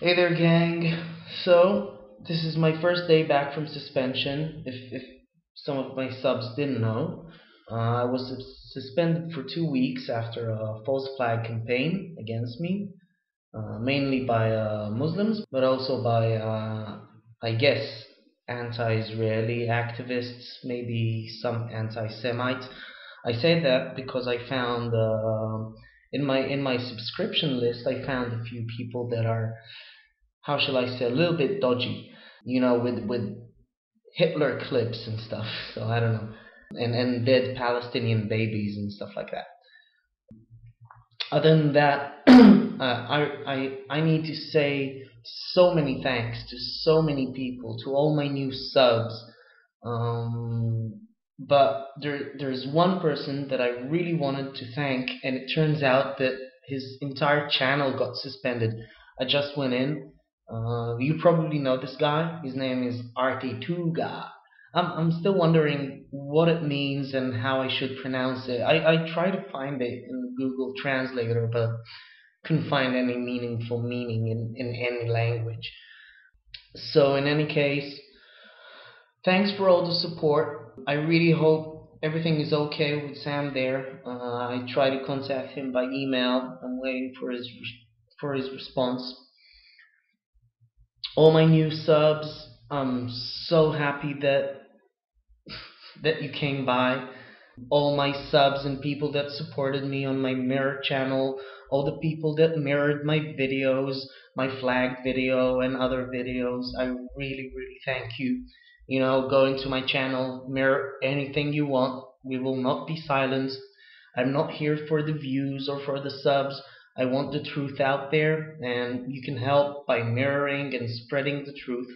Hey there, gang. So, this is my first day back from suspension. If, if some of my subs didn't know, uh, I was suspended for two weeks after a false flag campaign against me, uh, mainly by uh, Muslims, but also by, uh, I guess, anti-Israeli activists, maybe some anti-Semites. I say that because I found uh, in my in my subscription list, I found a few people that are, how shall I say, a little bit dodgy, you know, with with Hitler clips and stuff. So I don't know, and and dead Palestinian babies and stuff like that. Other than that, uh, I I I need to say so many thanks to so many people, to all my new subs. Um, but there there's one person that I really wanted to thank, and it turns out that his entire channel got suspended. I just went in. Uh, you probably know this guy. His name is ArteTuga. I'm I'm still wondering what it means and how I should pronounce it. I I tried to find it in Google Translator, but couldn't find any meaningful meaning in in any language. So in any case, thanks for all the support. I really hope everything is okay with Sam there. Uh, I try to contact him by email. I'm waiting for his for his response. All my new subs, I'm so happy that that you came by. All my subs and people that supported me on my mirror channel, all the people that mirrored my videos, my flag video and other videos, I really, really thank you you know, go into my channel, mirror anything you want. We will not be silenced. I'm not here for the views or for the subs. I want the truth out there, and you can help by mirroring and spreading the truth.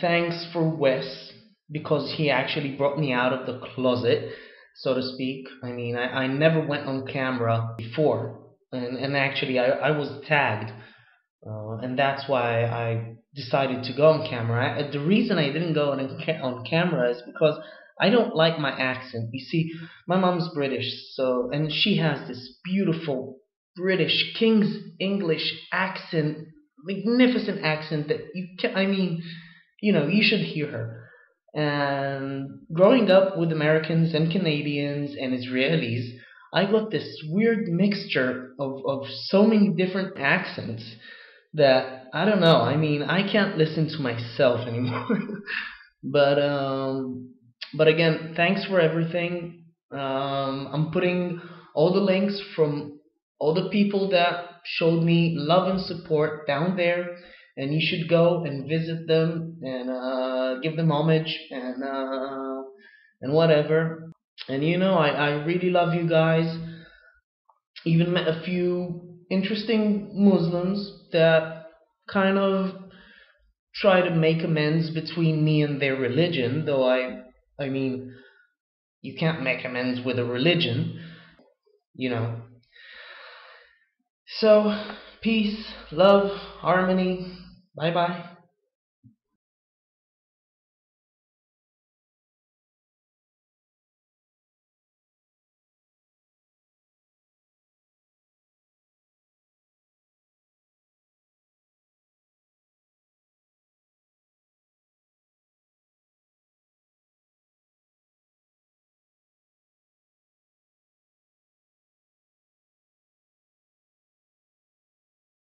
Thanks for Wes, because he actually brought me out of the closet, so to speak. I mean, I, I never went on camera before, and, and actually, I, I was tagged, uh, and that's why I decided to go on camera. I, the reason I didn't go on, on camera is because I don't like my accent. You see, my mom's British, so and she has this beautiful British King's English accent, magnificent accent that you can. I mean, you know, you should hear her. And growing up with Americans and Canadians and Israelis, I got this weird mixture of, of so many different accents that I don't know. I mean, I can't listen to myself anymore. but um, but again, thanks for everything. Um, I'm putting all the links from all the people that showed me love and support down there, and you should go and visit them and uh, give them homage and uh, and whatever. And you know, I, I really love you guys. Even met a few interesting Muslims that kind of try to make amends between me and their religion, though I I mean you can't make amends with a religion, you know. So, peace, love, harmony. Bye bye.